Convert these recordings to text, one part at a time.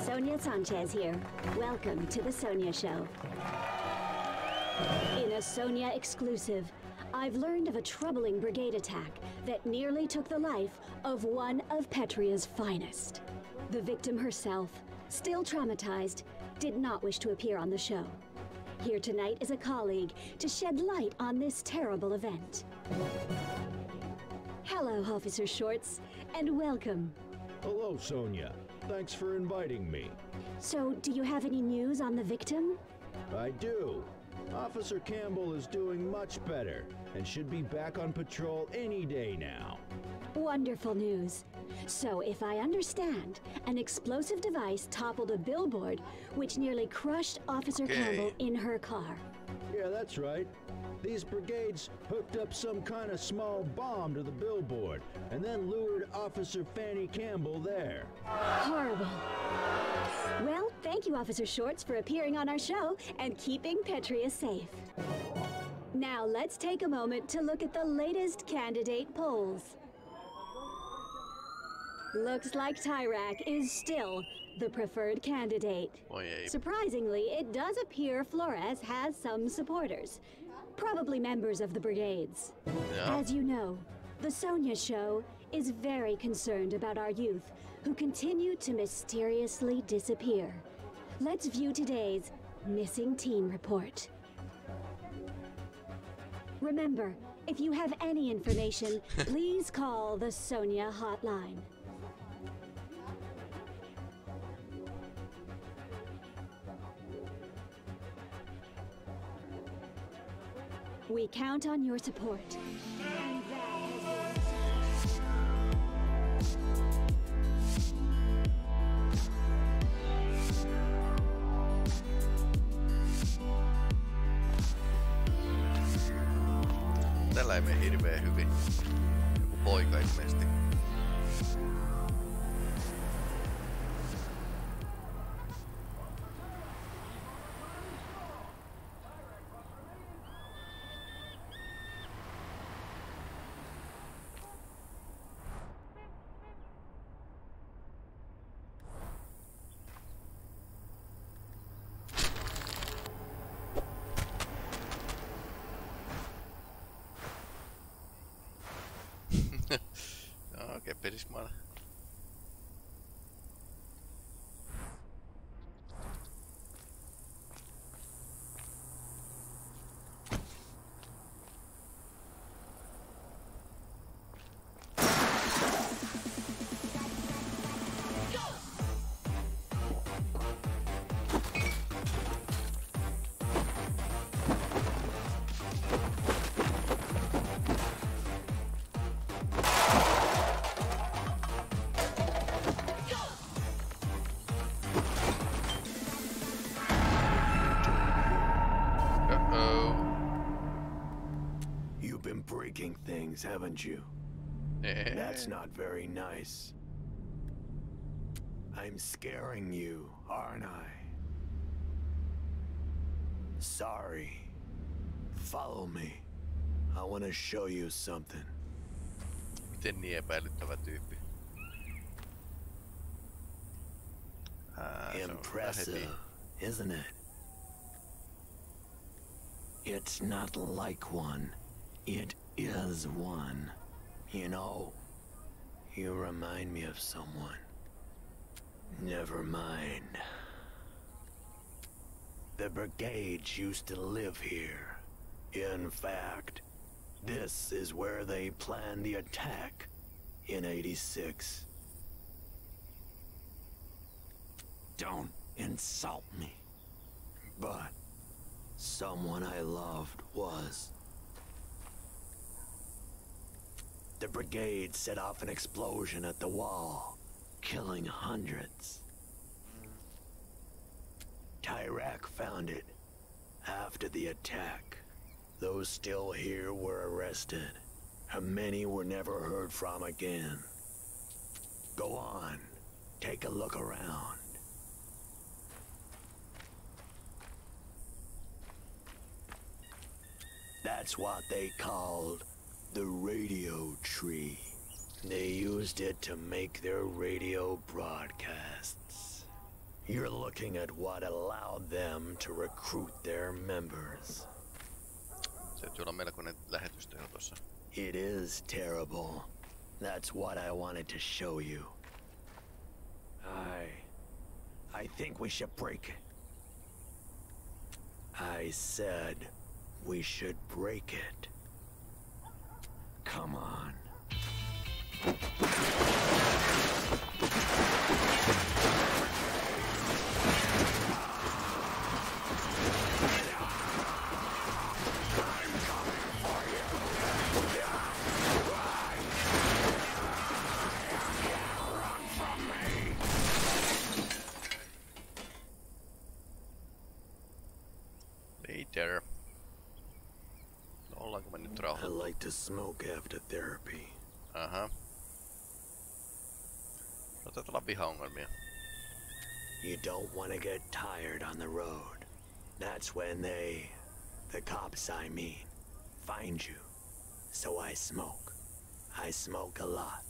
Sonya Sanchez here. Welcome to the Sonya Show. In a Sonya exclusive, I've learned of a troubling brigade attack that nearly took the life of one of Petria's finest. The victim herself, still traumatized, did not wish to appear on the show. Here tonight is a colleague to shed light on this terrible event. Hello, Officer Shorts, and welcome. Hello, Sonya. Thanks for inviting me. So, do you have any news on the victim? I do. Officer Campbell is doing much better and should be back on patrol any day now. Wonderful news. So, if I understand, an explosive device toppled a billboard which nearly crushed Officer Okay. Campbell in her car. Yeah, that's right. These brigades hooked up some kind of small bomb to the billboard and then lured Officer Fanny Campbell there. Horrible. Well, thank you, Officer Shorts, for appearing on our show and keeping Petria safe. Now, let's take a moment to look at the latest candidate polls. Looks like Tyrak is still the preferred candidate. Voi ei. Surprisingly, it does appear Florres has some supporters, probably members of the brigades. Joo. As you know, the Sonya Show is very concerned about our youth who continue to mysteriously disappear. Let's view today's missing teen report. Remember, if you have any information, please call the Sonya hotline. We count on your support. Joo, oikein pelismailla. Uh-oh. Haven't you? Eh. That's not very nice. I'm scaring you, aren't I? Sorry. Follow me. I want to show you something. Miten niin epäilyttävä tyyppi? Ää, Impressive, isn't it? It's not like one. It is one. You know, you remind me of someone. Never mind. The brigades used to live here. In fact, this is where they planned the attack in 86. Don't insult me. But someone I loved was. The brigade set off an explosion at the wall, killing hundreds. Tyrak found it after the attack. Those still here were arrested, and many were never heard from again. Go on, take a look around. That's what they called the radio tree. They used it to make their radio broadcasts. You're looking at what allowed them to recruit their members. Se täytyy olla melkoinen lähetystyö tuossa. It is terrible. That's what I wanted to show you. I... I think we should break it. I said we should break it. Come on. Smoke after therapy. Aha. Olla vihaongelmia. You don't want to get tired on the road. That's when they, the cops I mean, find you. So I smoke. I smoke a lot.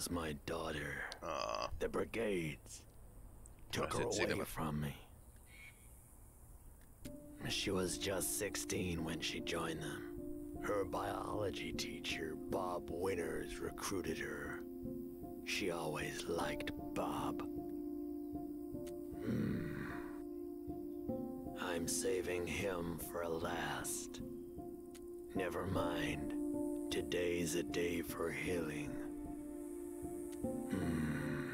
Was my daughter. Aa, The brigades took her away from me. She was just 16 when she joined them. Her biology teacher, Bob Winters, recruited her. She always liked Bob. Hmm. I'm saving him for last. Never mind. Today's a day for healing. Hmm.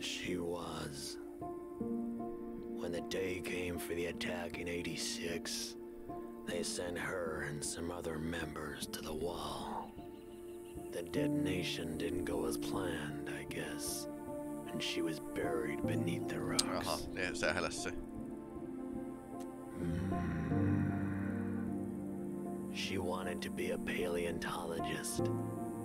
She was. When the day came for the attack in 86, they sent her and some other members to the wall. The detonation didn't go as planned, I guess, and she was buried beneath the rocks. aha, eihän sähälä se. Hmm. She wanted to be a paleontologist,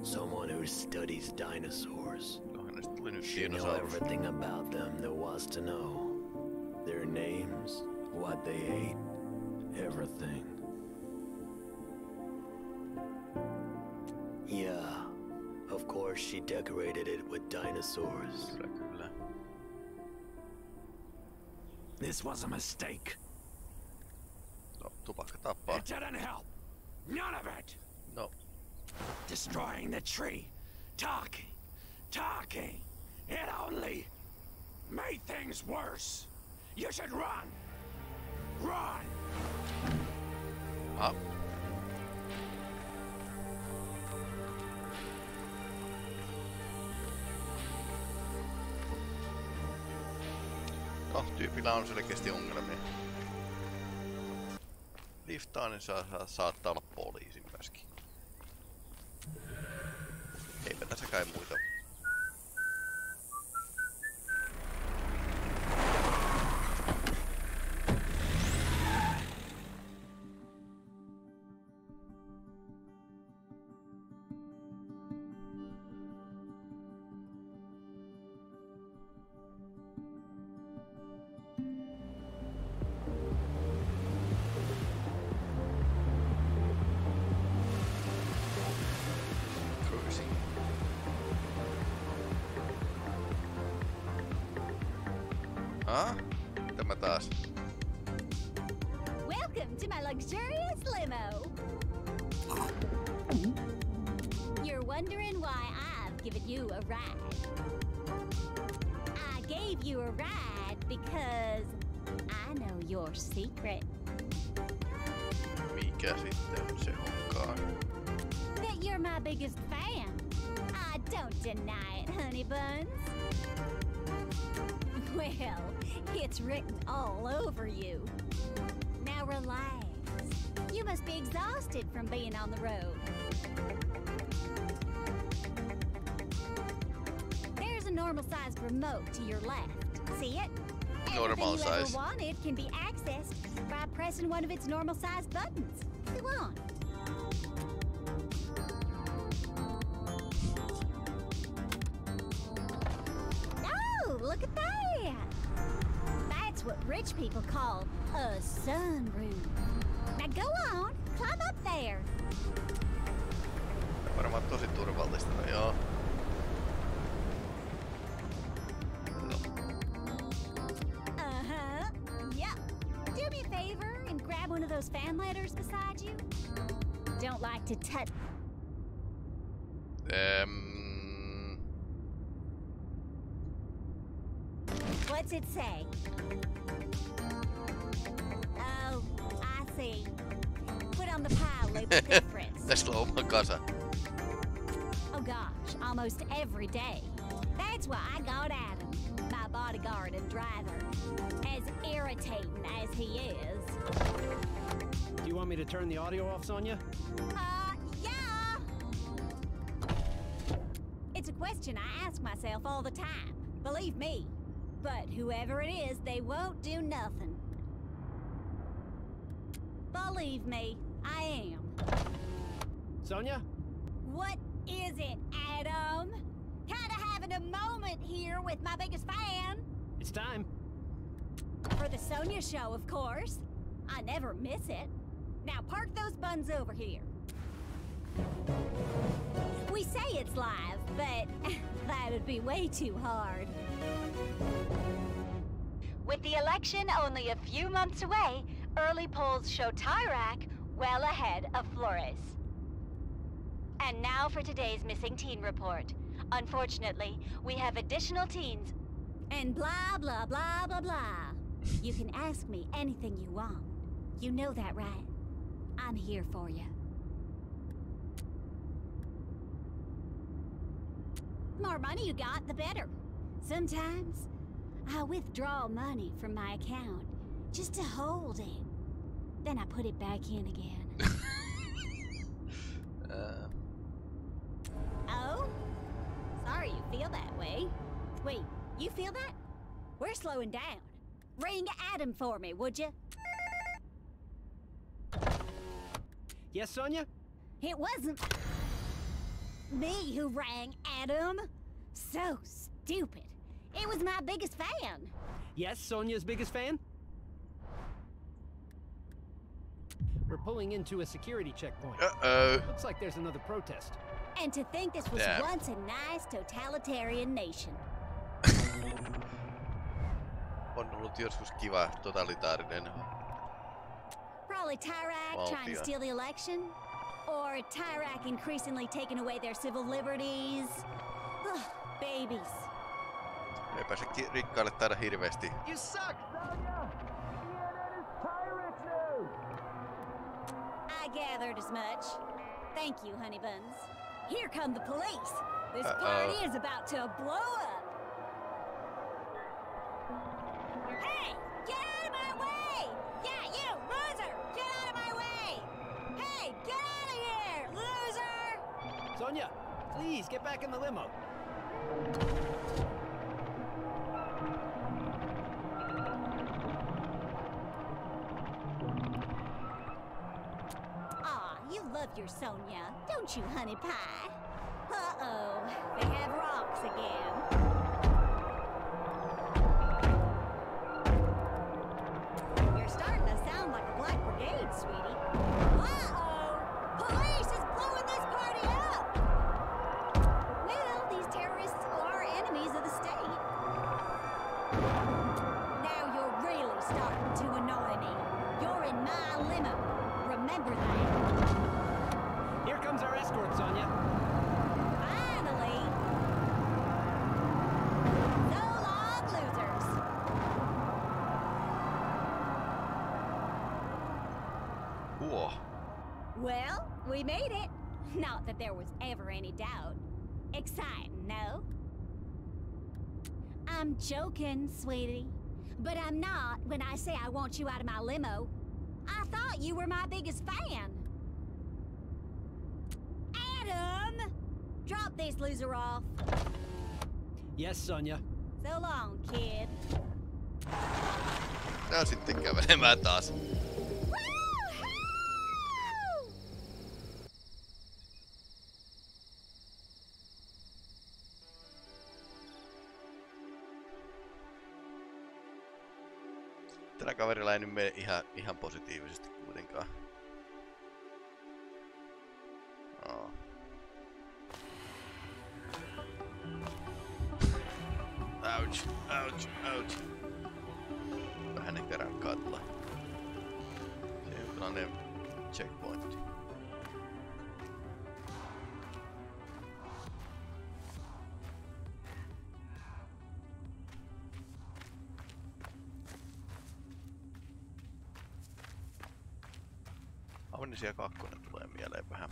someone who studies dinosaurs. Onhan näistä tuli nyt She dinosaurus. everything about them there was to know. Their names, what they ate, everything. Yeah, of course she decorated it with dinosaurs. This was a mistake. No, tupakka tappaa. It didn't help. None of it. Destroying the tree. Talking. Talking. It only made things worse. You should run. Run. aha. No, tyypillä on selkeästi ongelmia. Liftaa, niin saa, saattaa olla poliisi myöskin. 开不会 I gave you a ride because I know your secret. Mikä sitten se onkaan? That you're my biggest fan. I don't deny it, honey buns. Well, it's written all over you. Now relax. You must be exhausted from being on the road. Normal-sized remote to your left. See it? Normal Everything you ever wanted can be accessed by pressing one of its normal-sized buttons. Go on. Oh, look at that! That's what rich people call a sunroom. Now go on, climb up there. Varmaan tosi turvallista, no joo. Those fan letters beside you. Don't like to touch. ähm, What's it say? Oh, I see. Put on the pile label difference. on oma kasa. Oh gosh, almost every day. That's why I got Adam, my bodyguard and driver. As irritating as he is. Do you want me to turn the audio off, Sonya? Uh, yeah! It's a question I ask myself all the time, believe me. But whoever it is, they won't do nothing. Believe me, I am. Sonya? What is it, Adam? Kinda having a moment here with my biggest fan. It's time. For the Sonya show, of course. I never miss it. Now park those buns over here. We say it's live, but that'd be way too hard. With the election only a few months away, early polls show Tyrak well ahead of Florres. And now for today's missing teen report. Unfortunately, we have additional teens. And blah, blah, blah, blah, blah. You can ask me anything you want. You know that, right? I'm here for you. More money you got, the better. Sometimes, I withdraw money from my account just to hold it. Then I put it back in again. Ää, uh. Oh? Sorry you feel that way. Wait, you feel that? We're slowing down. Ring Adam for me, would you? Yes, Sonya? It wasn't me who rang Adam. So stupid. It was my biggest fan. Yes, Sonya's biggest fan? We're pulling into a security checkpoint. Uh-oh. Looks like there's another protest. And to think this was Damn. once a nice totalitarian nation. On ollut joskus kiva totalitaarinen. Probably Tyrak trying to steal the election. Or Tyrak increasingly taking away their civil liberties. Ugh, babies. Eipä se ki- rikkaille taida hirveesti. You suck, Sonya! CNN is pirate news! I gathered as much. Thank you, honey buns. Here come the police. This Uh-oh. party is about to blow up. Get back in the limo. Aw, you love your Sonya, don't you, honey pie? Uh-oh, they have rocks again. Made it. Not that there was ever any doubt. Exciting, no? I'm joking, sweetie. But I'm not when I say I want you out of my limo. I thought you were my biggest fan. Adam! Drop this loser off. Yes, Sonya. So long, kid. Tää sitten kävelemään taas. Kaverilla ei nyt mene ihan, ihan positiivisesti kuitenkaan. Oh. Ouch, ouch, ouch. Vähän kerran katla. Se on tällainen checkpointti. Amnesia 2 tulee mieleen vähän.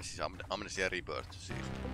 Siis Amne- Amnesia Rebirth siis.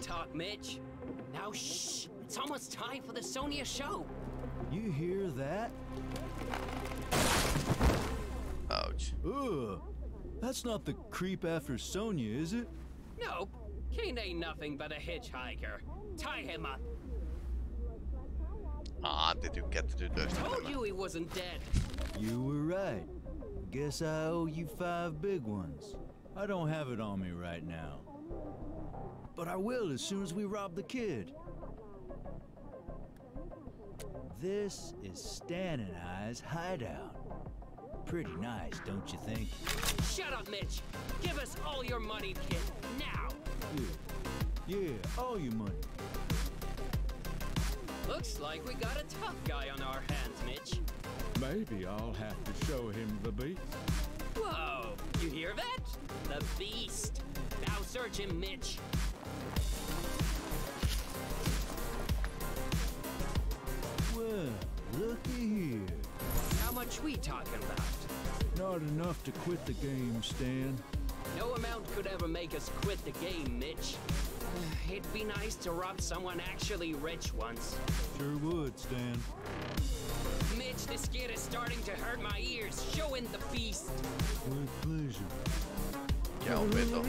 Talk, Mitch. Now shh. It's almost time for the Sonya show. You hear that? Ouch. Ugh. That's not the creep after Sonya, is it? Nope. Kane ain't nothing but a hitchhiker. Tie him up. Aa, te tykkäätte tytöistä Told you he wasn't dead. You were right. Guess I owe you five big ones. I don't have it on me right now. But I will as soon as we rob the kid. This is Stan and I's hideout. Pretty nice, don't you think? Shut up, Mitch. Give us all your money, kid. Now. Yeah. Yeah, all your money. Looks like we got a tough guy on our hands, Mitch. Maybe I'll have to show him the beast. Whoa! You hear that? The beast. Now search him, Mitch. Well, looky here. How much we talking about? Not enough to quit the game, Stan. No amount could ever make us quit the game, Mitch. It'd be nice to rob someone actually rich once. Sure would, Stan. Mitch, this kid is starting to hurt my ears. Show in the beast. With pleasure. Ja on veto.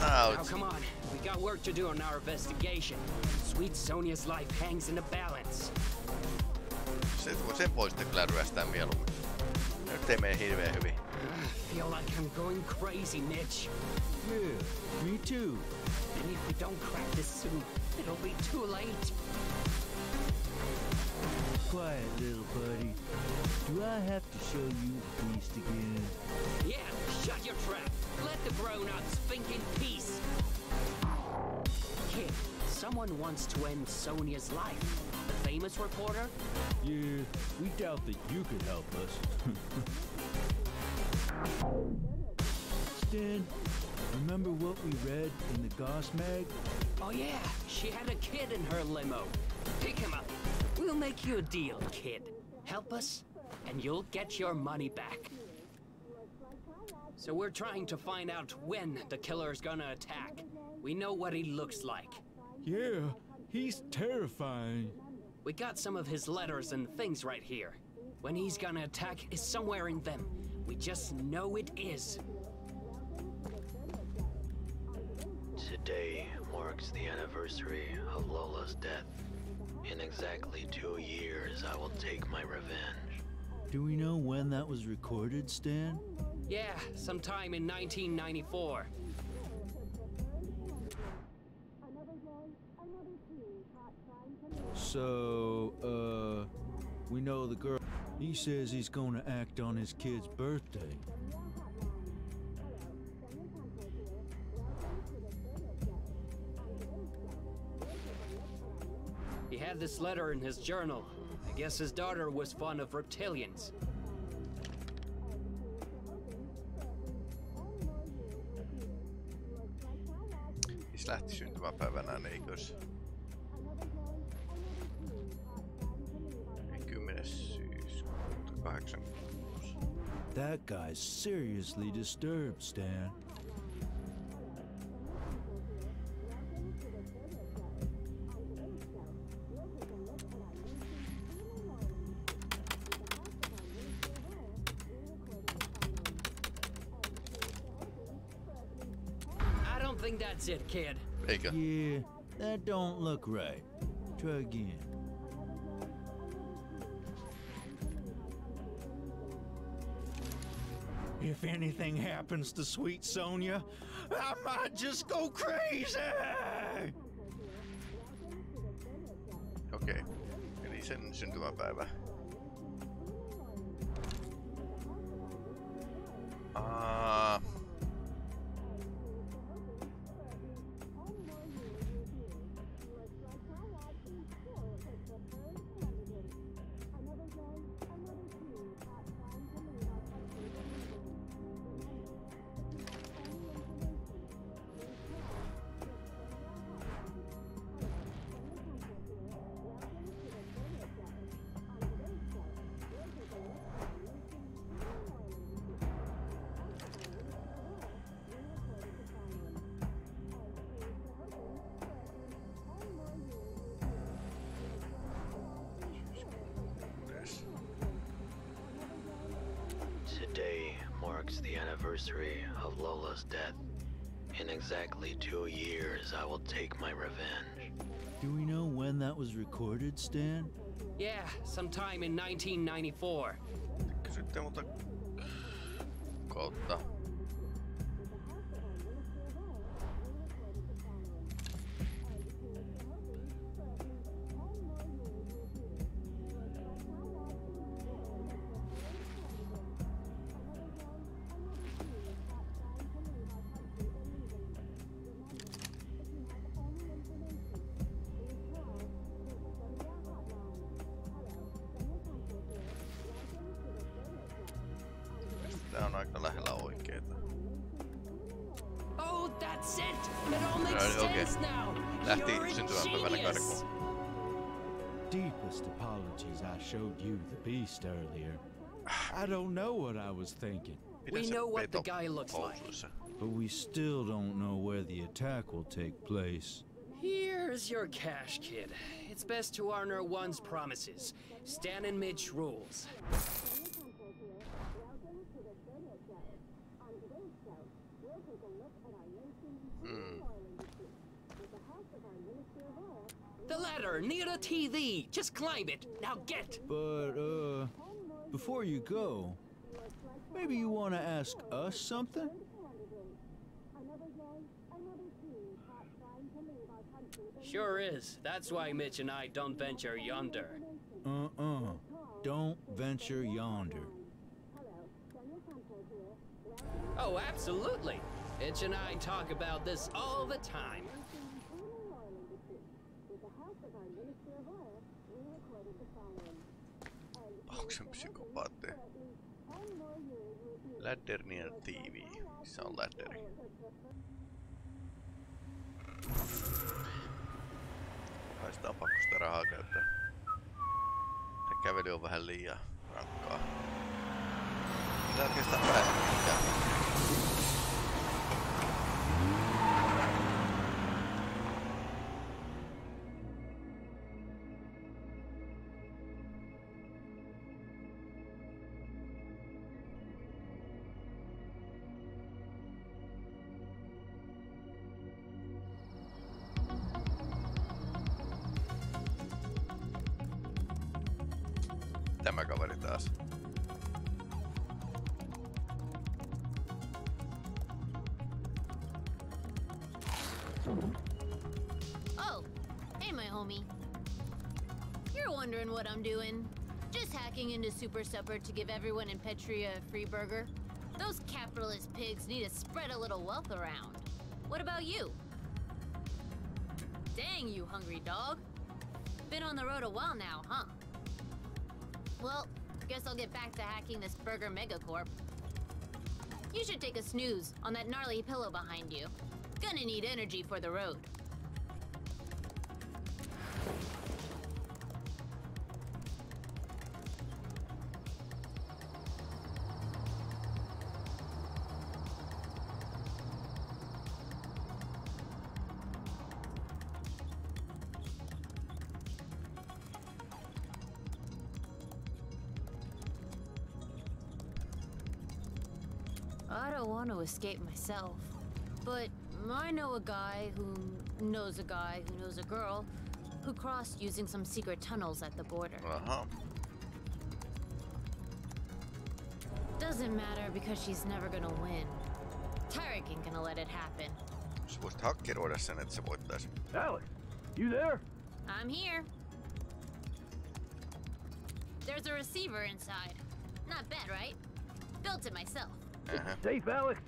Now, come on. We got work to do on our investigation. Sweet Sonya's life hangs in the balance. Se, sen voi sitten kyllä ryöstää mieluummin. Nyt ei mene hirveän hyvin. I feel like I'm going crazy, Mitch. Yeah, me too. And if we don't crack this soon, it'll be too late. Quiet, little buddy. Do I have to show you the beast again? Yeah, shut your trap. Let the grown-ups think in peace. Kid, someone wants to end Sonya's life. The famous reporter? Yeah, we doubt that you could help us. Stan, remember what we read in the Goss mag? Oh yeah, she had a kid in her limo. Pick him up. We'll make you a deal, kid. Help us, and you'll get your money back. So we're trying to find out when the killer's gonna attack. We know what he looks like. Yeah, he's terrifying. We got some of his letters and things right here. When he's gonna attack is somewhere in them. We just know it is. Today marks the anniversary of Lola's death. In exactly two years, I will take my revenge. Do we know when that was recorded, Stan? Yeah, sometime in 1994. So, uh, we know the girl. He says he's gonna act on his kid's birthday. He had this letter in his journal. I guess his daughter was fond of reptilians. Lähti syntymäpäivänään, eikös? Syyskuuta 86. That guy's seriously disturbed, Stan. I don't think that's it, kid. Eikö? Yeah, that don't look right. Try again. If anything happens to sweet Sonya, I might just go crazy! Okei. Eli sen syntymäpäivä. Sometime in 1994. Kysytte mutta kautta. All okay. sense now! Lähti You're a syntymäpäivänä genius! karkuun. Deepest apologies I showed you the beast earlier. I don't know what I was thinking. We know what the guy looks like. But we still don't know where the attack will take place. Here's your cash, kid. It's best to honor one's promises. Stan and Mitch rules. The ladder near the TV. Just climb it. Now get. But, uh, before you go, maybe you want to ask us something? Sure is. That's why Mitch and I don't venture yonder. Uh uh. Don't venture yonder. Oh, absolutely. Mitch and I talk about this all the time. Onko psykopaatti? Ladder near TV. Missä on ladderi? Kai sitä pakko sitä rahaa käyttää. Se kävely on vähän liian rankkaa. Mitä oikeastaan päästä mihinkään? Tämä kaveri taas. Oh, hey, my homie. You're wondering what I'm doing. Just hacking into Super Supper to give everyone in Petria a free burger. Those capitalist pigs need to spread a little wealth around. What about you? Dang, you hungry dog. Been on the road a while now, huh? Well, guess I'll get back to hacking this Burger Megacorp. You should take a snooze on that gnarly pillow behind you. Gonna need energy for the road. Escape myself. But I know a guy who knows a guy who knows a girl who crossed using some secret tunnels at the border. Uh-huh. Doesn't matter because she's never gonna win. Tyrak ain't gonna let it happen. Jos voisit hakkeroida sen, että se voittaisi. Alex, you there? I'm here. There's a receiver inside. Not bad, right? Built it myself. Aha. Safe, Alex?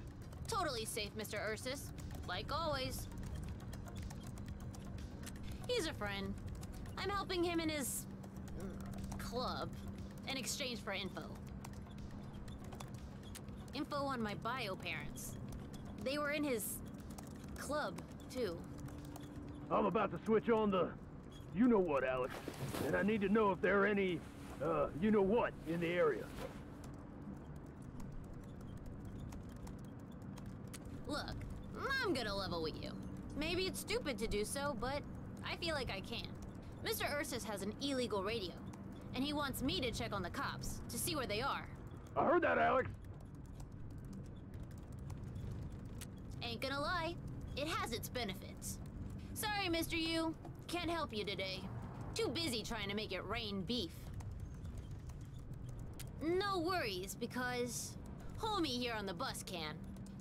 Totally safe, Mr. Ursus. Like always. He's a friend. I'm helping him in his club in exchange for info. Info on my bio parents. They were in his club, too. I'm about to switch on the you know what, Alex. And I need to know if there are any, uh, you know what in the area. Look, I'm gonna level with you. Maybe it's stupid to do so, but I feel like I can. Mr. Ursus has an illegal radio, and he wants me to check on the cops to see where they are. I heard that, Alex. Ain't gonna lie, it has its benefits. Sorry, Mr. U. Can't help you today. Too busy trying to make it rain beef. No worries, because homie here on the bus can.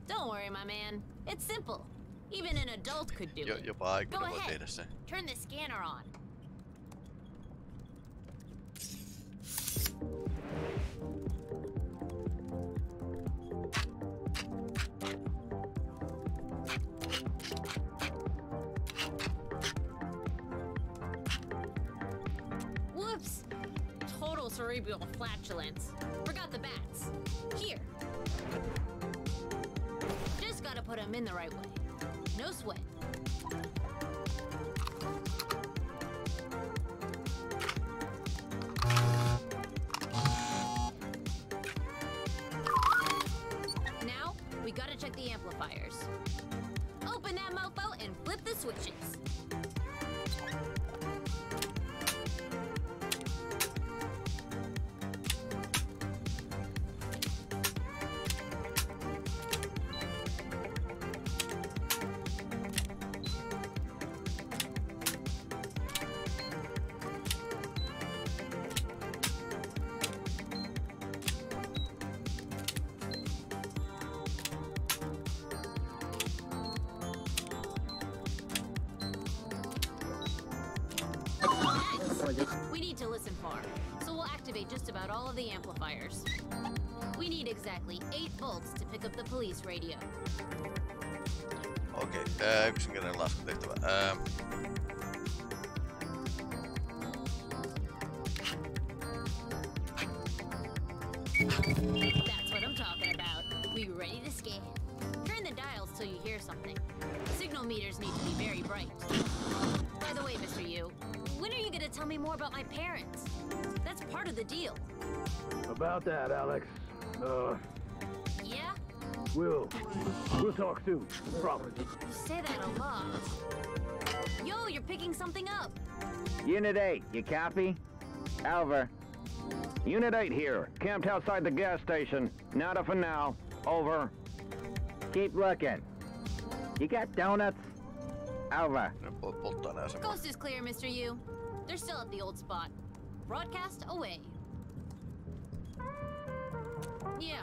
Don't worry, my man. It's simple. Even an adult could do Jo, it. jopa Go aikuinen voi ahead. sen. Turn the scanner on. Whoops! Total cerebral flatulence. Forgot the bats. Here. Gotta put them in the right way. No sweat. Now, we gotta check the amplifiers. Open that mofo and flip the switches. Police radio. Okei, okay. yksinkertainen laskutehtävä. Ää, That's what I'm talking about. We ready to scan. Turn the dials till you hear something. Signal meters need to be very bright. By the way, Mr. U, when are you gonna tell me more about my parents? That's part of the deal. About that, Alex. Uh, Yeah? We'll we'll talk soon. Promise. You say that a lot. Yo, you're picking something up. Unit 8, you copy? Alver. Unit 8 here, camped outside the gas station. Nada for now. Over. Keep looking. You got donuts? Alver. ne pol- polttoaineasema. Coast is clear, Mr. U. They're still at the old spot. Broadcast away. Yeah.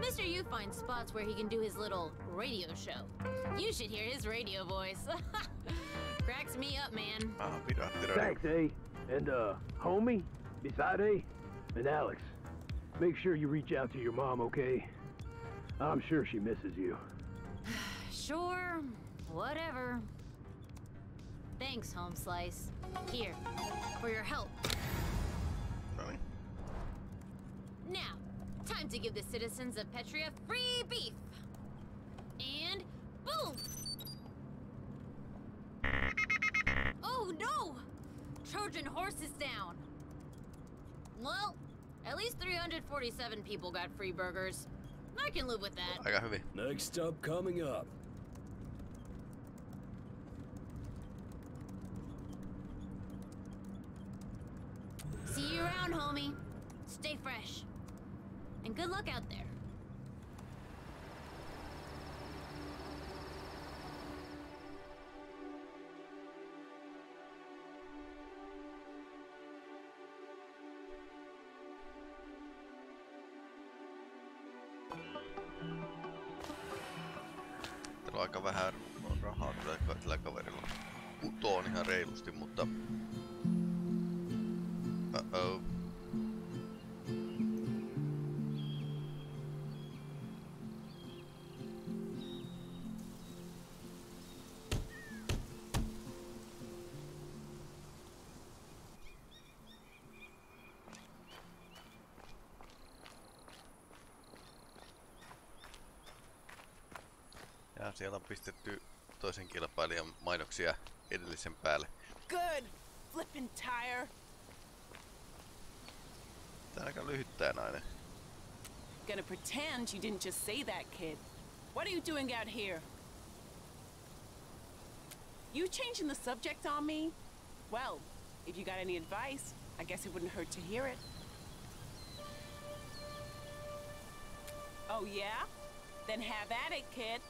Mr. U finds spots where he can do his little radio show. You should hear his radio voice. Cracks me up, man. Aha, piraattiradio. Thanks, A. And uh, homie, beside A, and Alex. Make sure you reach out to your mom, okay? I'm sure she misses you. Sure, whatever. Thanks, Home Slice. Here, for your help. No niin. Now, time to give the citizens of Petria free beef. And boom! Oh no! Trojan horse is down. Well, at least 347 people got free burgers. I can live with that. Aika hyvin. Next stop coming up. See you around, homie. Stay fresh. And good luck out there. On aika vähän rahaa tällä kaverilla. Ihan reilusti, mutta... Uh-oh. Mainoksia edellisen päälle. Good! Flippin' tire! Tää on aika lyhyt tää nainen. Gonna pretend you didn't just say that, kid. What are you doing out here? You changing the subject on me? Well, if you got any advice, I guess it wouldn't hurt to hear it. Oh yeah? Then have at it, kid.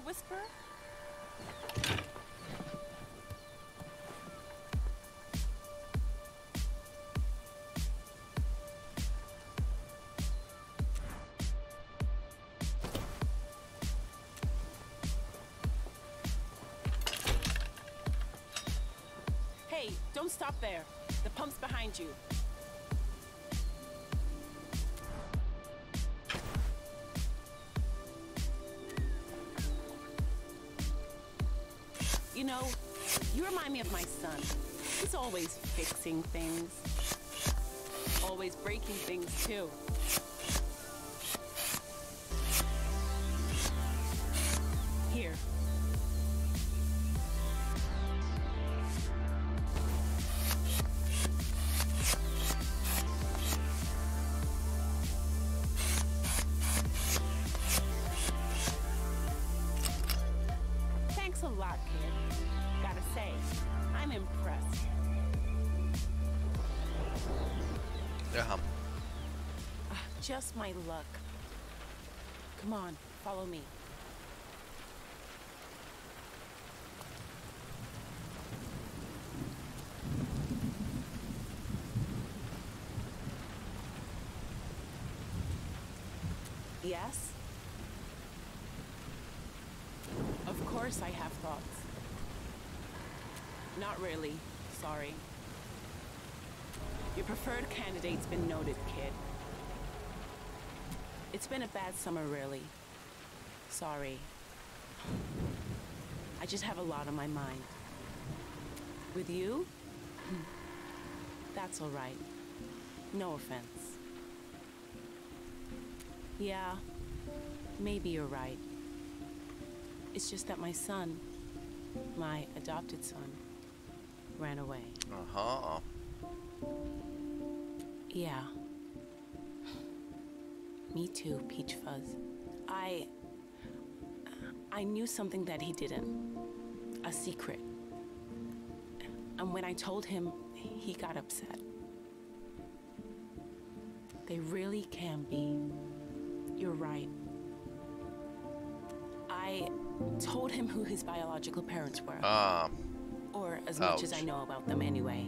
Whisperer? Hey, don't stop there. The pump's behind. You my son. He's always fixing things. Always breaking things, too. Yes? Of course I have thoughts. Not really, sorry. Your preferred candidate's been noted, kid. It's been a bad summer, really. Sorry. I just have a lot on my mind. With you? Hmm. That's all right. No offense. Yeah, maybe you're right. It's just that my son, my adopted son, ran away. Uh-huh. Yeah. Me too, Peach Fuzz. I. I knew something that he didn't. A secret. And when I told him, he got upset. They really can be. You're right. I told him who his biological parents were. Ah, Or as much as I know about them anyway.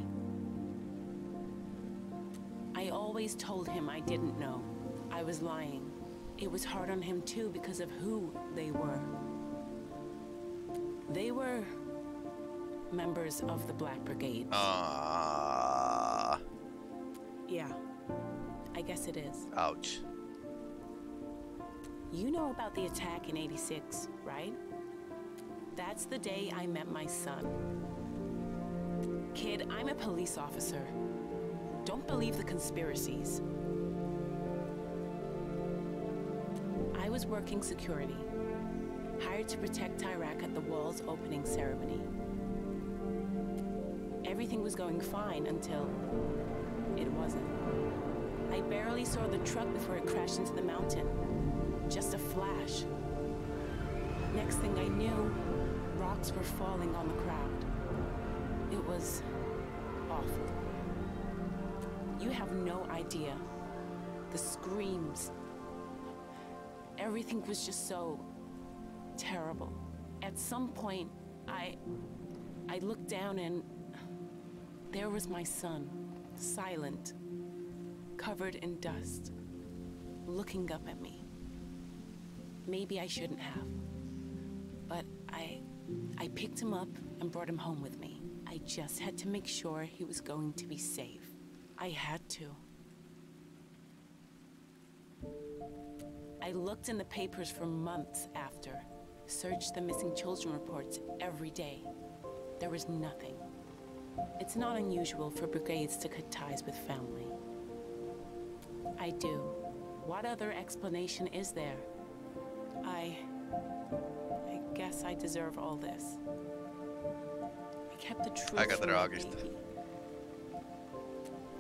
I always told him I didn't know. I was lying. It was hard on him too because of who they were. They were members of the Black Brigade. ah, Yeah. I guess it is. ouch. You know about the attack in 86, right? That's the day I met my son. Kid, I'm a police officer. Don't believe the conspiracies. I was working security, hired to protect Tyrak at the wall's opening ceremony. Everything was going fine until it wasn't. I barely saw the truck before it crashed into the mountain. Just a flash. Next thing I knew, rocks were falling on the crowd. It was awful. You have no idea. The screams. Everything was just so terrible. At some point, I I looked down and there was my son. silent, covered in dust, looking up at me. Maybe I shouldn't have. But I I picked him up and brought him home with me. I just had to make sure he was going to be safe. I had to. I looked in the papers for months after, searched the missing children reports every day. There was nothing. It's not unusual for brigades to cut ties with family. I do. What other explanation is there? I... I guess I deserve all this. I kept the truth Aika from my traagista. baby.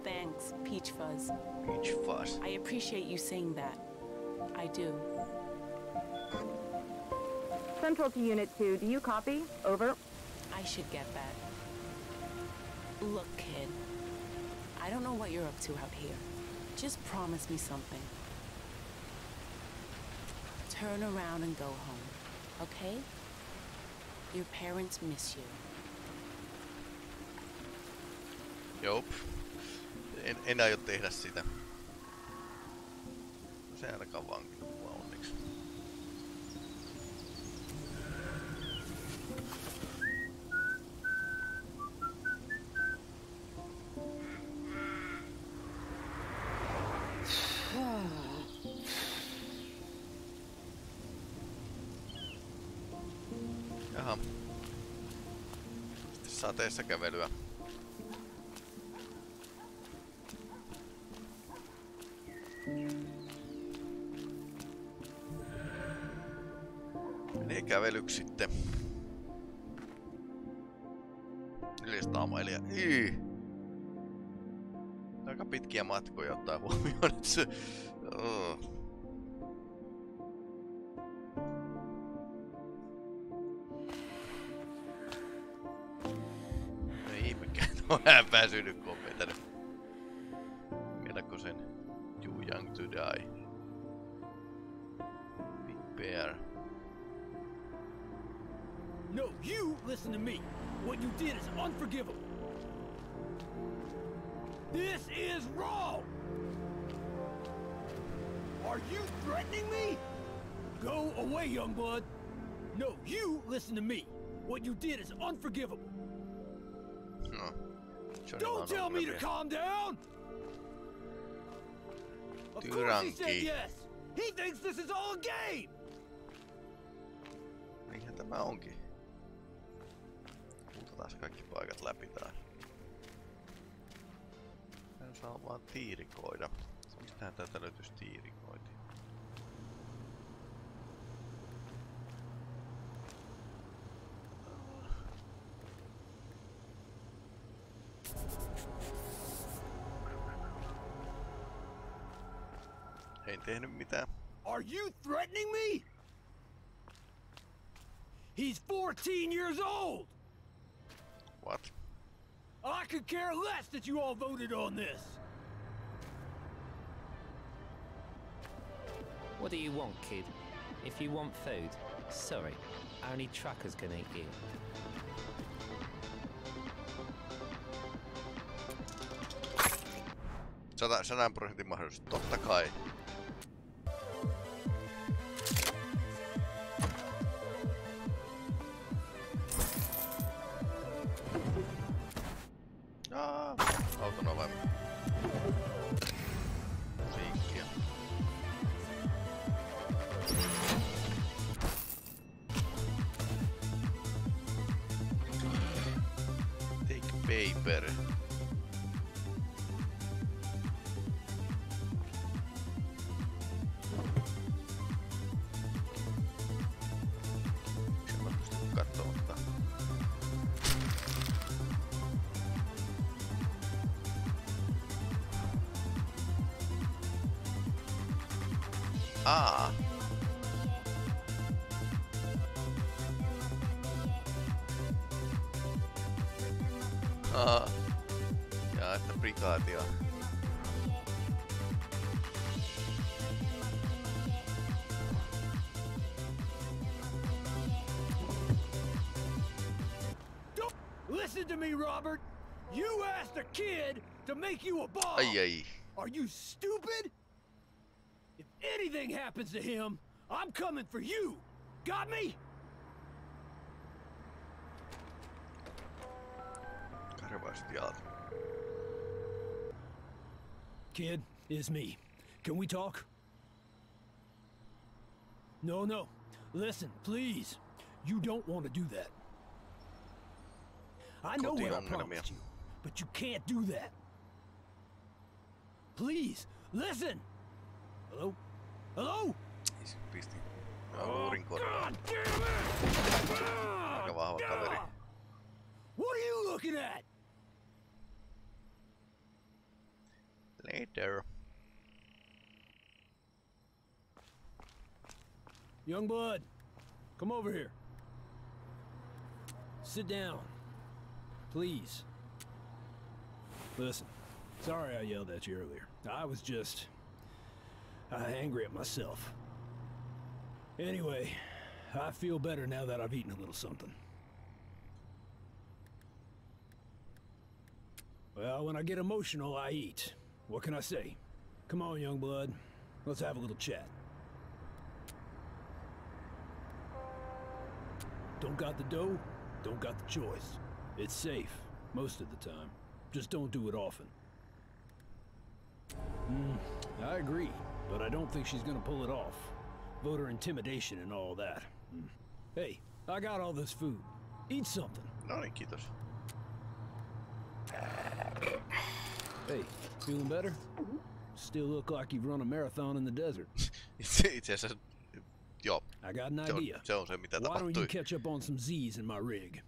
Thanks, Peach Fuzz. Peach Fuzz. I appreciate you saying that. I do. Central to Unit 2, do you copy? Over. I should get that. Look, kid. I don't know what you're up to out here. Just promise me something. Turn around and go home, okay? Your parents miss you. Jop. En, en aio tehdä sitä. Se ainakaan vankinnut onneksi. Sateessa kävelyä. Menee kävelyksi sitten. 400 mailia. Aika pitkiä matkoja ottaa huomioon, että se... did is unforgivable. No. Don't tell me to calm down! Of course he said yes! He thinks this is all a game! Niinhän tämä onkin. Muutetaan kaikki paikat läpi tää. Mä saa vaan tiirikoida. Mistähän täältä löytyisi tiirikointi? Ei tehnyt mitään. Are you threatening me? He's 14 years old! What? I could care less that you all voted on this! What do you want, kid? If you want food, sorry, only truckers can eat you. Sata, sadan prosentin mahdollisuus. Totta kai. Are you stupid? If anything happens to him, I'm coming for you. Got me? Karvaiset jalat. Kid, it's me. Can we talk? No, no. Listen, please. You don't want to do that. I know what I Kotiongelmia. promised you, but you can't do that. Please, listen. Hello? Hello? Siis Pistin luurin korvaan. Aika vahva kaveri. What are you looking at? Later. Young blood, come over here. Sit down. Please. Listen, sorry I yelled at you earlier. I was just uh, angry at myself. Anyway, I feel better now that I've eaten a little something. Well, when I get emotional, I eat. What can I say? Come on, young blood. Let's have a little chat. Don't got the dough, don't got the choice. It's safe, most of the time. Just don't do it often. Hmm, I agree, but I don't think she's gonna pull it off. Voter intimidation and all that. Hmm. Hey, I got all this food. Eat something. No niin, kiitos. Hey, feeling better? Still look like you've run a marathon in the desert. Itse, asiassa, joo. I got an Se on, idea. se on se, mitä Why don't you catch up on some Z's in my rig?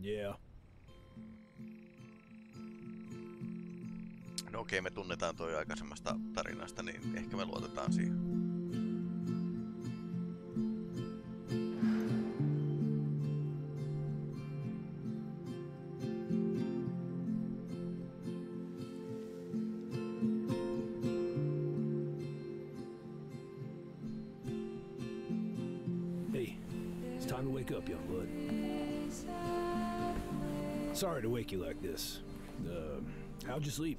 Yeah. No okei, me tunnetaan toi aikaisemmasta tarinasta, niin ehkä me luotetaan siihen. Sorry to wake you like this. Uh, how'd you sleep?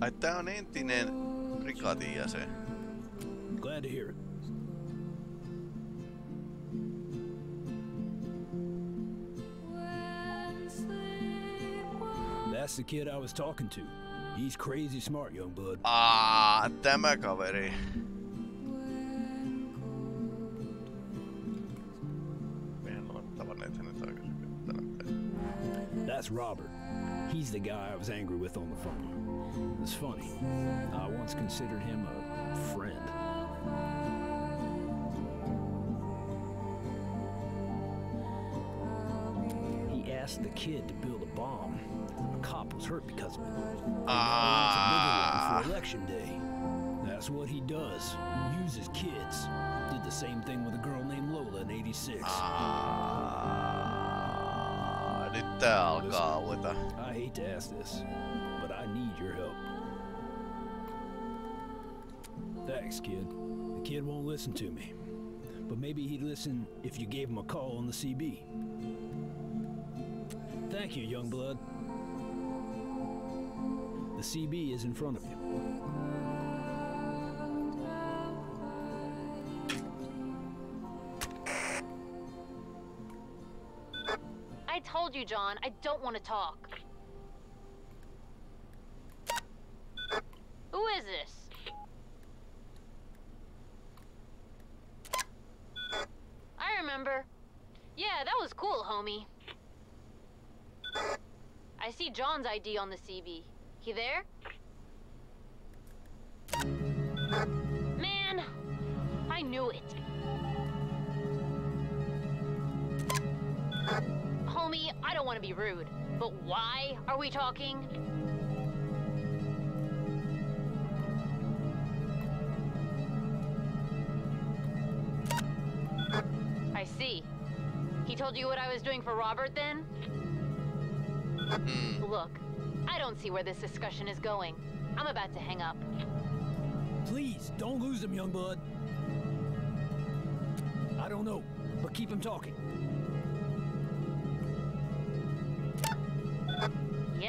Ai tää on entinen prikaatin jäsen. Glad to hear it. That's the kid I was talking to. He's crazy smart, young bud. Ah, tämä kaveri. Mehän olemme tavanneet hänet aikaisemmin tänä päivänä. That's Robert. He's the guy I was angry with on the phone. It's funny. I once considered him a friend. He asked the kid to build a bomb. A cop was hurt because of it. And now he wants a bigger one for ah. election day. That's what he does. Uses kids. Did the same thing with a girl named Lola in 86. Aa, nyt tää alkaa aueta. I hate to ask this, but I need your help. Thanks, kid. The kid won't listen to me. But maybe he'd listen if you gave him a call on the CB. Thank you, young blood. The CB is in front of you. You, John, I don't want to talk. Who is this? I remember. Yeah, that was cool, homie. I see John's ID on the CB. He there? Man, I knew it. Homie, I don't want to be rude, but why are we talking? I see. He told you what I was doing for Robert then? Hmm. Look, I don't see where this discussion is going. I'm about to hang up. Please, don't lose him, young bud. I don't know, but keep him talking.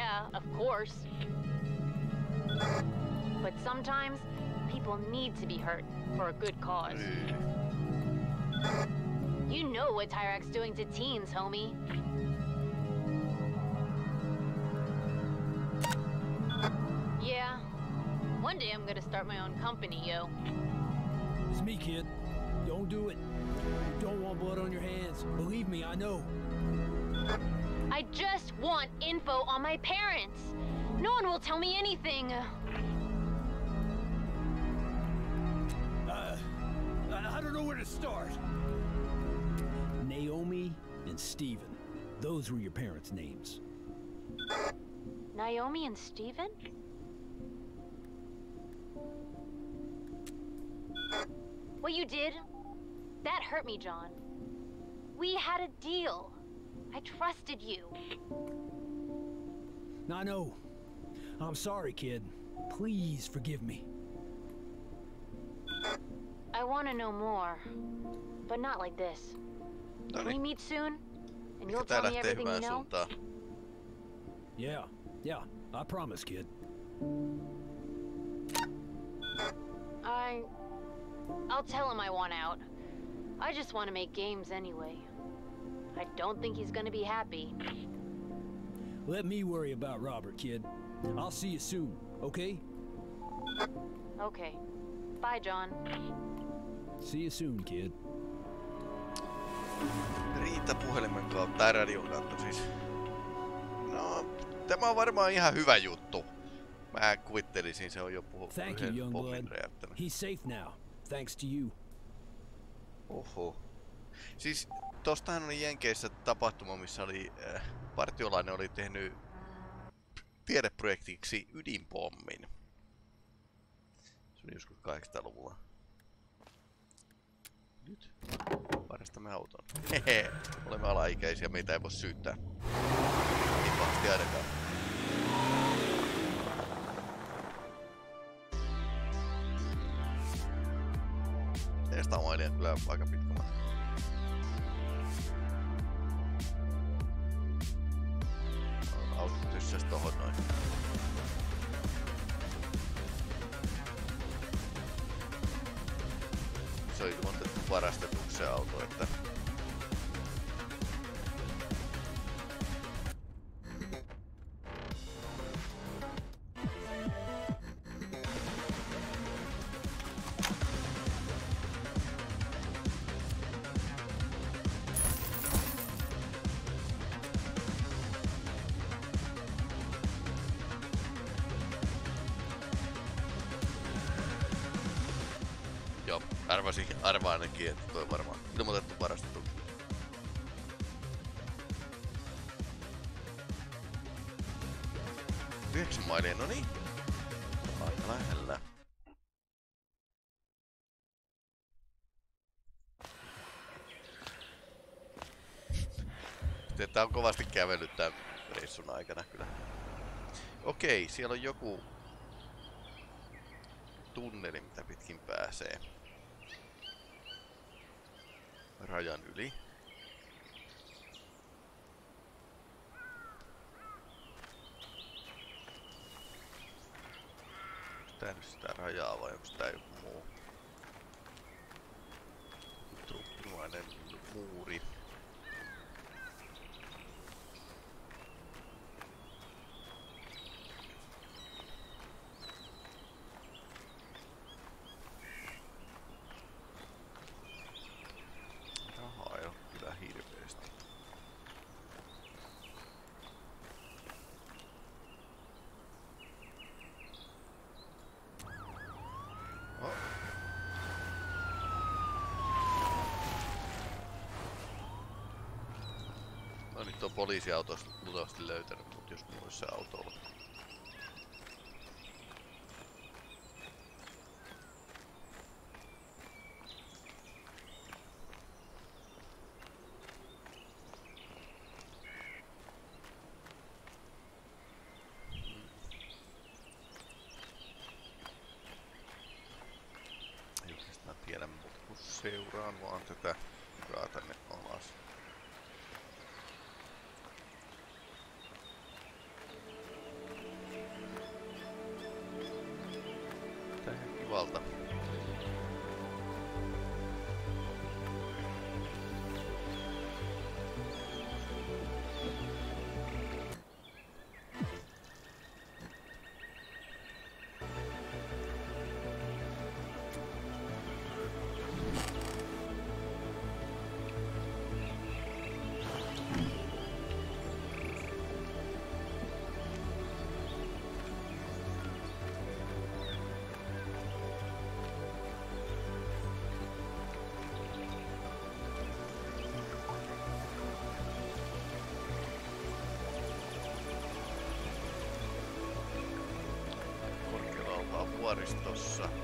Yeah, of course. But sometimes, people need to be hurt for a good cause. You know what Tyrak's doing to teens, homie. Yeah. One day I'm gonna start my own company, yo. It's me, kid. Don't do it. You don't want blood on your hands. Believe me, I know. I just want info on my parents. No one will tell me anything. Uh, I don't know where to start. Naomi and Stephen. Those were your parents' names. Naomi and Steven? What you did, that hurt me, John. We had a deal. I trusted you. I know. I'm sorry, kid. Please forgive me. I want to know more, but not like this. Can we meet soon? And you'll tell me everything you know? suuntaan. Yeah, yeah, I promise, kid. I... I'll tell him I want out. I just want to make games anyway. I don't think he's gonna be happy. Let me worry about Robert, kid. I'll see you soon, okay? Okay. Bye, John. See you soon, kid. Riita puhelimen kautta tai radion kautta siis. No, tämä on varmaan ihan hyvä juttu. Mä kuvittelisin, se on jo puhunut Thank you, young blood. He's safe now, thanks to you. Oho. Siis tostahan oli Jenkeissä tapahtuma, missä oli äh, partiolainen oli tehnyt tiedeprojektiksi ydinpommin. Se oli joskus 800-luvulla. Nyt varastamme auton. Hehe, olemme alaikäisiä, meitä ei voi syyttää. Niin pahasti ainakaan. Testamailija kyllä aika pitkä matka. Tyssäs tohon noin. Se on ilmoitettu varastetuksi se auto, että... Tää on kovasti kävellyt tän reissun aikana kyllä. Okei, siellä on joku tunneli, mitä pitkin pääsee. Rajan yli. Tää nyt sitä rajaa vai onko tää joku No nyt on poliisiauto luultavasti löytänyt, mutta jos mulla olisi vuoristossa.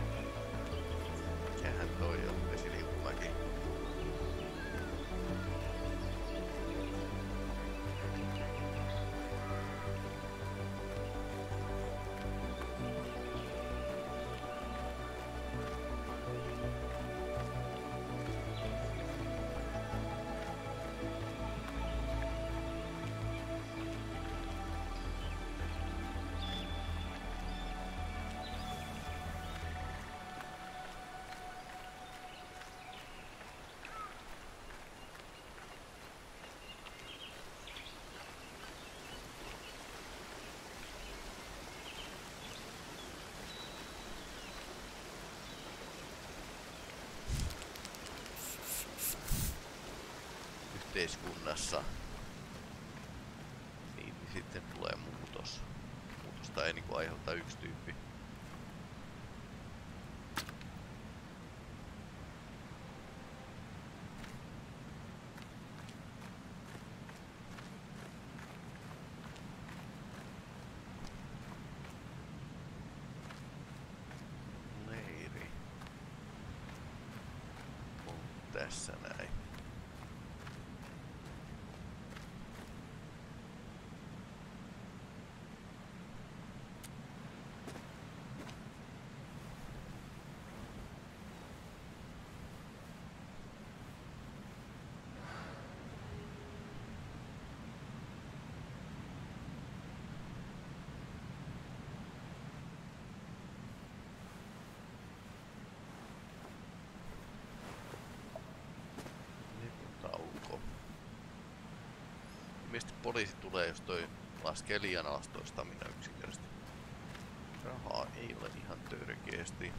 Yhteiskunnassa, niin sitten tulee muutos. Muutosta ei niinku aiheuta yksi tyyppi. Tässä näin. Poliisi tulee, jos toi laskee liian alas toi stamina yksinkertaisesti? Rahaa ei ole ihan törkeästi.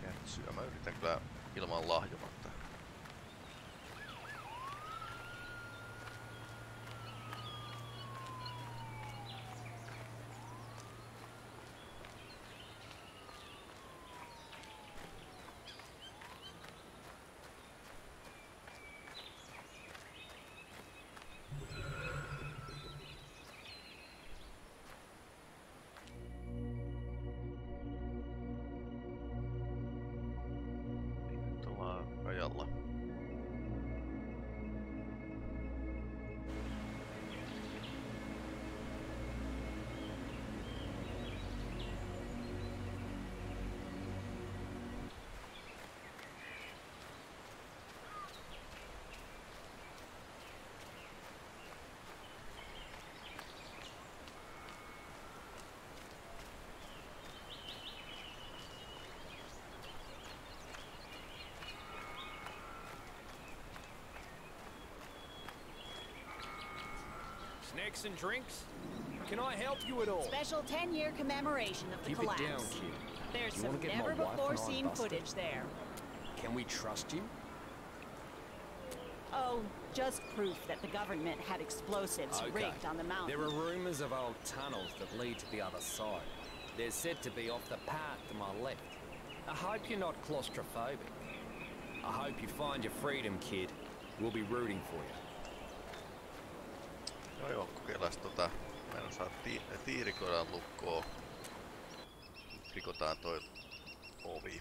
Kätsyä. Mä yritän kyllä ilman lahjomatta. Snacks and drinks? Can I help you at all? Special 10-year commemoration of the Keep collapse. it down, kid. There's You some wanna get my wife and I never-before-seen footage there. Can we trust you? Oh, just proof that the government had explosives Okay. rigged on the mountain. There are rumors of old tunnels that lead to the other side. They're said to be off the path to my left. I hope you're not claustrophobic. I hope you find your freedom, kid. We'll be rooting for you. Joo joo, kokeillaan tota. Mä en osaa ti tiirikoidaan lukkoa. Rikotaan toi ovi.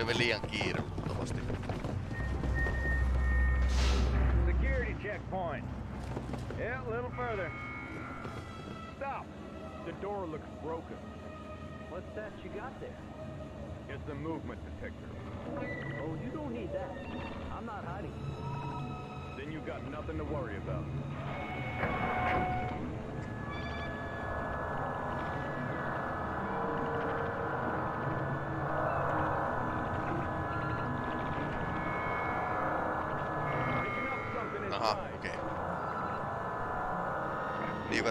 Äsken. Ne oli liian kiire luultavasti. Security checkpoint. Yeah, a little further. Stop. The door looks broken. What's that you got there? It's a movement detector. Oh, you don't need that. I'm not hiding. Then you got nothing to worry about.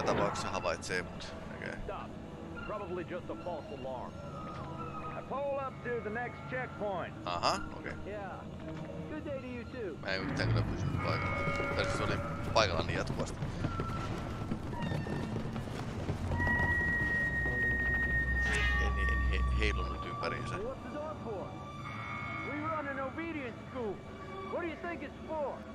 Joka tapauksessa havaitsee mut. Okay. Stop. Probably just a false alarm. I pull up to the next checkpoint. Aha, okei. Okay. Yeah. Good day to you too. Mä en yhtään kyllä pysynyt paikallaan. Tai siis oli paikallaan niin jatkuvasti. En, en he, heilunut ympäriinsä. What's the door for? We run an obedience school. What do you think it's for?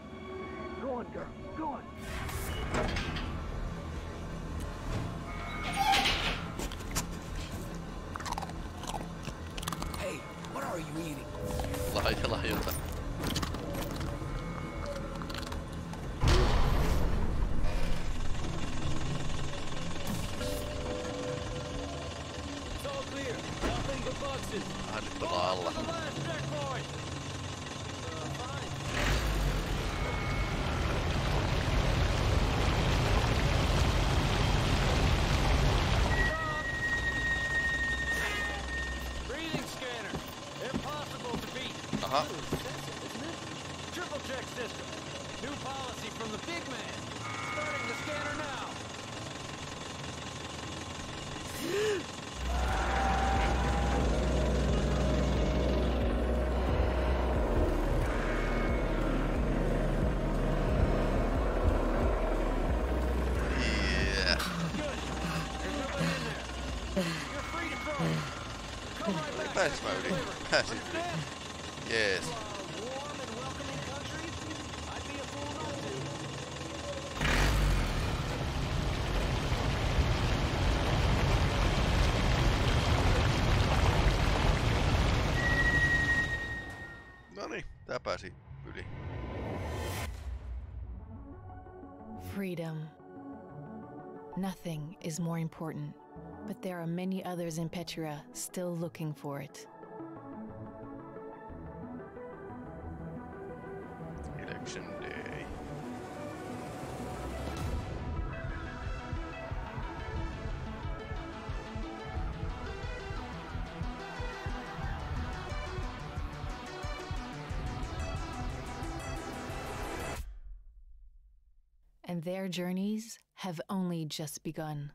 pääsi yli. Freedom. Nothing is more important, but there are many others in Petria still looking for it. Day. And their journeys have only just begun.